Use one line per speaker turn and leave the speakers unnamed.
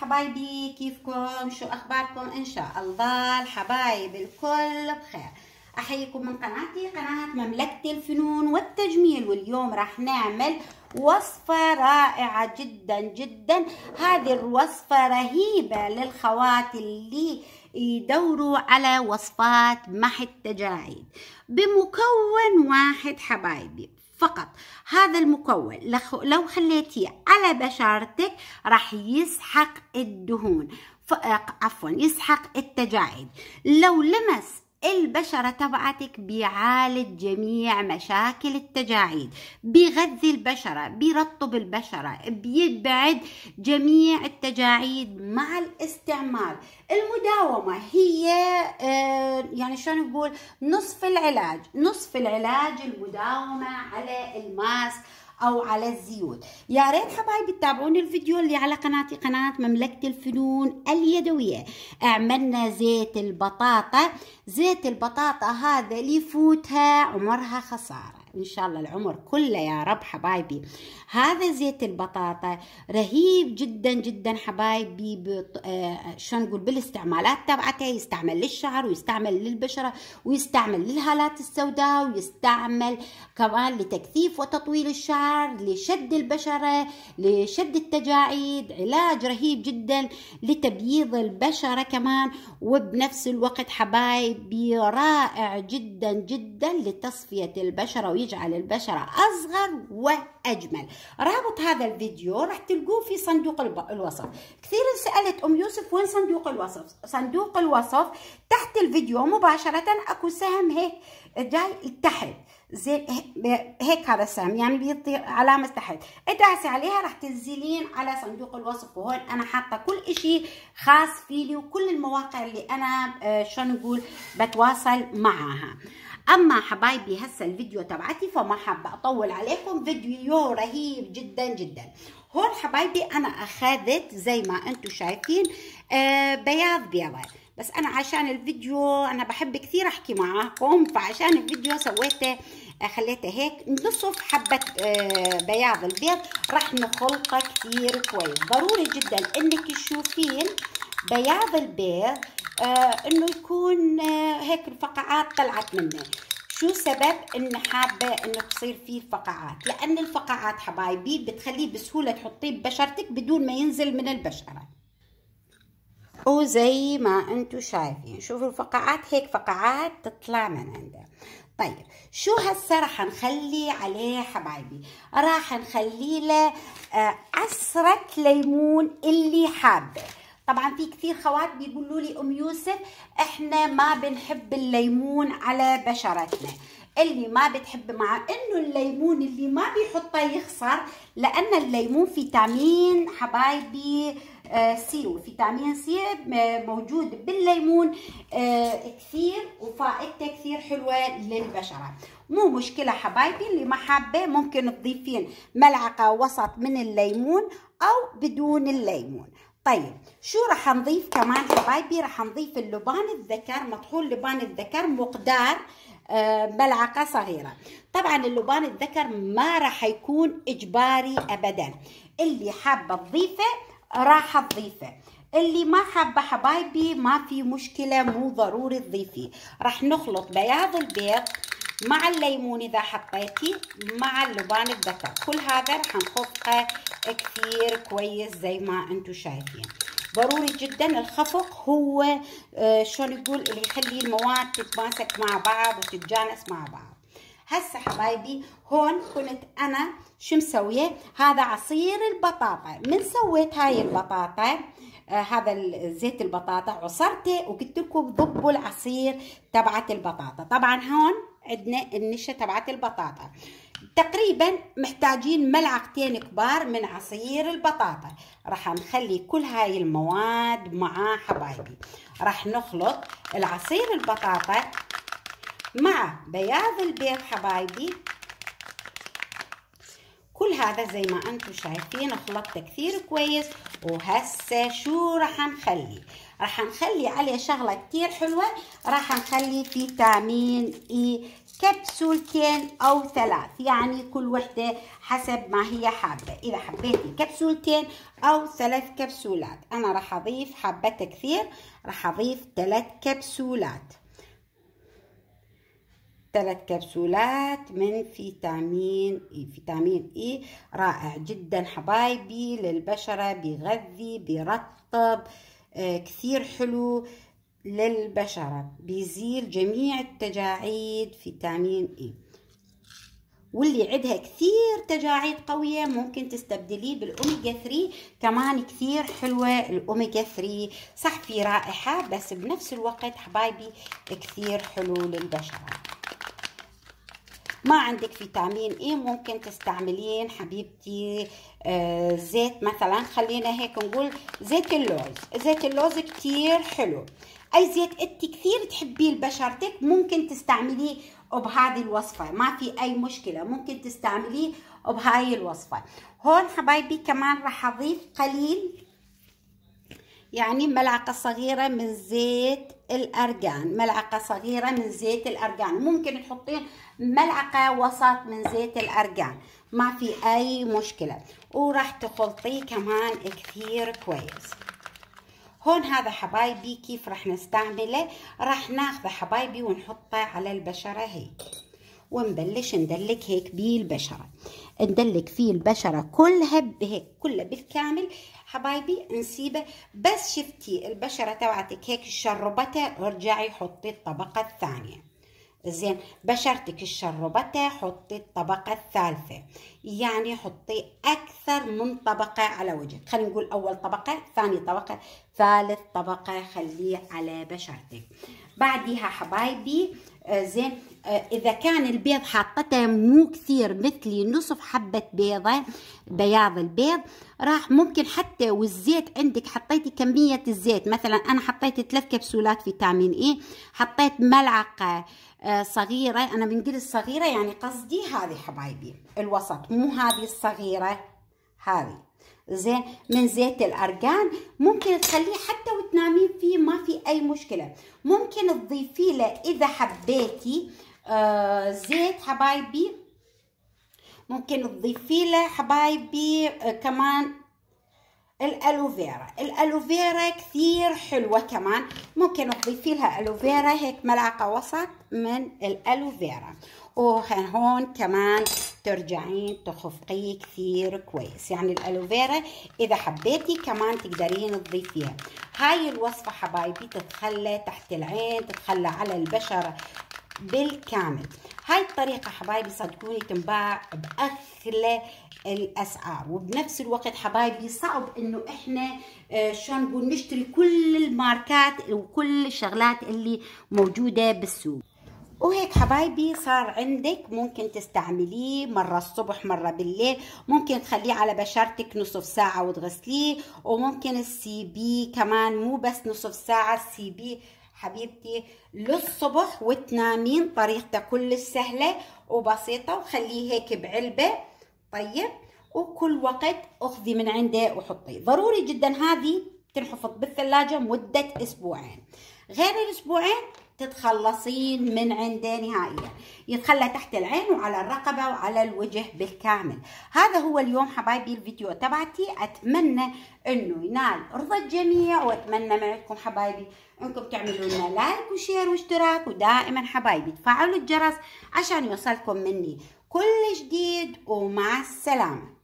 حبايبي كيفكم؟ شو أخباركم؟ إن شاء الله الحبايب الكل بخير. أحييكم من قناتي قناة مملكة الفنون والتجميل واليوم راح نعمل وصفة رائعة جدا جدا. هذه الوصفة رهيبة للخوات اللي يدوروا على وصفات محي التجاعيد. بمكون واحد حبايبي فقط. هذا المكون لو خليتيه على بشرتك راح يسحق الدهون. عفوا يسحق التجاعيد. لو لمس البشرة تبعتك بيعالج جميع مشاكل التجاعيد بيغذي البشرة بيرطب البشرة بيبعد جميع التجاعيد مع الاستعمال المداومة هي آه يعني شلون نقول نصف العلاج. نصف العلاج المداومة على الماسك أو على الزيوت. يا ريت حبايبي تتابعوني الفيديو اللي على قناتي قناة مملكة الفنون اليدوية. عملنا زيت البطاطا. زيت البطاطا هذا اللي يفوتها عمرها خسارة. إن شاء الله العمر كله يا رب حبايبي. هذا زيت البطاطا رهيب جدا جدا حبايبي بط... آه شلون نقول بالاستعمالات تبعته يستعمل للشعر ويستعمل للبشرة ويستعمل للهالات السوداء ويستعمل كمان لتكثيف وتطويل الشعر لشد البشرة لشد التجاعيد علاج رهيب جدا لتبييض البشرة كمان. وبنفس الوقت حبايبي رائع جدا جدا لتصفية البشرة ويجعل البشره أصغر وأجمل. رابط هذا الفيديو راح تلقوه في صندوق الوصف. كثير سألت أم يوسف وين صندوق الوصف؟ صندوق الوصف تحت الفيديو مباشرة أكو سهم هيك جاي تحت. زين هيك هذا السهم يعني بيعطي علامة تحت. ادعسي عليها راح تنزلين على صندوق الوصف وهون أنا حاطة كل إشي خاص فيلي وكل المواقع اللي أنا شلون نقول بتواصل معاها. أما حبايبي هسه الفيديو تبعتي فما حابة أطول عليكم. فيديو رهيب جدا جدا. هون حبايبي أنا أخذت زي ما أنتم شايفين آه بياض بيضة بس أنا عشان الفيديو أنا بحب كثير أحكي معاكم فعشان الفيديو سويته خليته هيك. نصف حبة آه بياض البيض. راح نخلطه كثير كويس. ضروري جدا إنك تشوفين بياض البيض آه إنه يكون آه هيك الفقاعات طلعت منه شو سبب؟ ان حابة إنه تصير فيه فقاعات. لأن الفقاعات حبايبي بتخليه بسهولة تحطيه ببشرتك بدون ما ينزل من البشرة. وزي ما أنتم شايفين. شوفوا الفقاعات هيك فقاعات تطلع من عنده طيب شو هسه راح نخلي عليه حبايبي؟ راح نخلي له آه عصرة ليمون اللي حابة. طبعا في كثير خوات بيقولوا لي أم يوسف إحنا ما بنحب الليمون على بشرتنا. اللي ما بتحب مع إنه الليمون اللي ما بيحطه يخسر لأن الليمون فيتامين حبايبي آه C وفيتامين C موجود بالليمون آه كثير وفائدته كثير حلوة للبشرة. مو مشكلة حبايبي اللي ما حابة ممكن تضيفين ملعقة وسط من الليمون أو بدون الليمون. طيب شو راح نضيف كمان حبايبي راح نضيف اللبان الذكر مطحون لبان الذكر مقدار آه ملعقة صغيرة. طبعا اللبان الذكر ما راح يكون إجباري ابدا. اللي حابة تضيفه راح تضيفه. اللي ما حابة حبايبي ما في مشكلة مو ضروري تضيفيه راح نخلط بياض البيض مع الليمون إذا حطيتي مع اللبان الذكر. كل هذا راح نخفقه كثير كويس زي ما أنتم شايفين. ضروري جدا الخفق هو آه شلون يقول اللي يخلي المواد تتماسك مع بعض وتتجانس مع بعض. هسه حبايبي هون كنت أنا شو مسوية؟ هذا عصير البطاطا. من سويت هاي البطاطا؟ آه هذا زيت البطاطا عصرته وقلت لكم ضبوا العصير تبعت البطاطا. طبعا هون عندنا النشا تبعت البطاطا. تقريبا محتاجين ملعقتين كبار من عصير البطاطا. راح نخلي كل هاي المواد معاه حبايبي. راح نخلط العصير البطاطا مع بياض البيض حبايبي. كل هذا زي ما أنتم شايفين خلطته كثير كويس وهسه شو راح نخلي؟ راح نخلي عليه شغلة كثير حلوة. راح نخلي فيتامين إي كبسولتين أو ثلاث. يعني كل وحدة حسب ما هي حابة. إذا حبيتي كبسولتين أو ثلاث كبسولات. أنا راح أضيف حبة كثير. راح أضيف ثلاث كبسولات. ثلاث كبسولات من فيتامين E. فيتامين E رائع جدا. حبايبي للبشرة بيغذي بيرطب آه كثير حلو. للبشرة بيزيل جميع التجاعيد فيتامين E واللي عندها كثير تجاعيد قوية ممكن تستبدليه بالأوميجا 3 كمان كثير حلوة الأوميجا 3 صح في رائحة بس بنفس الوقت حبايبي كثير حلو للبشرة ما عندك فيتامين اي ممكن تستعملين حبيبتي؟ آه زيت مثلا خلينا هيك نقول زيت اللوز. زيت اللوز كتير حلو. أي زيت أنت كثير تحبيه لبشرتك ممكن تستعمليه بهذه الوصفة. ما في أي مشكلة ممكن تستعمليه بهاي الوصفة. هون حبايبي كمان راح أضيف قليل يعني ملعقة صغيرة من زيت الأرجان ملعقة صغيرة من زيت الأرجان ممكن تحطين ملعقة وسط من زيت الأرجان ما في أي مشكلة. وراح تخلطيه كمان كثير كويس. هون هذا حبايبي كيف راح نستعمله؟ راح ناخذه حبايبي ونحطه على البشرة هيك. ونبلش ندلك هيك بالبشرة ندلك فيه البشرة كلها هيك كلها بالكامل. حبايبي نسيبه. بس شفتي البشرة تبعتك هيك شربتها ارجعي حطي الطبقة الثانية. زين بشرتك الشربتها حطي الطبقة الثالثة. يعني حطي أكثر من طبقة على وجهك. خلينا نقول أول طبقة ثاني طبقة ثالث طبقة خليه على بشرتك. بعديها حبايبي زين. آه إذا كان البيض حاطته مو كثير مثلي نصف حبة بيضة بياض البيض راح ممكن حتى والزيت عندك حطيتي كمية الزيت. مثلا أنا حطيت ثلاث كبسولات فيتامين إي حطيت ملعقة آه صغيرة. أنا بنقول الصغيره يعني قصدي هذه حبايبي الوسط. مو هذه الصغيرة هذه. زين من زيت الارجان ممكن تخليه حتى وتنامين فيه ما في أي مشكلة. ممكن تضيفي له إذا حبيتي آه زيت حبايبي. ممكن تضيفي له حبايبي آه كمان الألوفيرا. الألوفيرا كثير حلوة كمان. ممكن تضيفي لها ألوفيرا هيك ملعقه وسط من الألوفيرا. وهون كمان ترجعين تخفقيه كثير كويس. يعني الألوفيرا إذا حبيتي كمان تقدرين تضيفيها. هاي الوصفة حبايبي تتخلى تحت العين تتخلى على البشره بالكامل. هاي الطريقة حبايبي صدقوني تنباع بأغلى الأسعار. وبنفس الوقت حبايبي صعب إنه إحنا آه شلون نقول نشتري كل الماركات وكل الشغلات اللي موجودة بالسوق. وهيك حبايبي صار عندك ممكن تستعمليه مرة الصبح مرة بالليل ممكن تخليه على بشرتك نصف ساعة وتغسليه وممكن تسيبيه كمان مو بس نصف ساعة تسيبيه حبيبتي للصبح وتنامين طريقته كل سهلة وبسيطة وخليه هيك بعلبة. طيب وكل وقت أخذي من عنده وحطيه. ضروري جدا هذه تنحفظ بالثلاجة مدة أسبوعين. غير الأسبوعين تتخلصين من عنده نهائيا. يتخلى تحت العين وعلى الرقبة وعلى الوجه بالكامل. هذا هو اليوم حبايبي الفيديو تبعتي. أتمنى أنه ينال رضا الجميع وأتمنى معكم حبايبي أنكم تعملوا لنا like و share واشتراك. ودائما حبايبي تفعلوا الجرس عشان يوصلكم مني كل جديد ومع السلامة.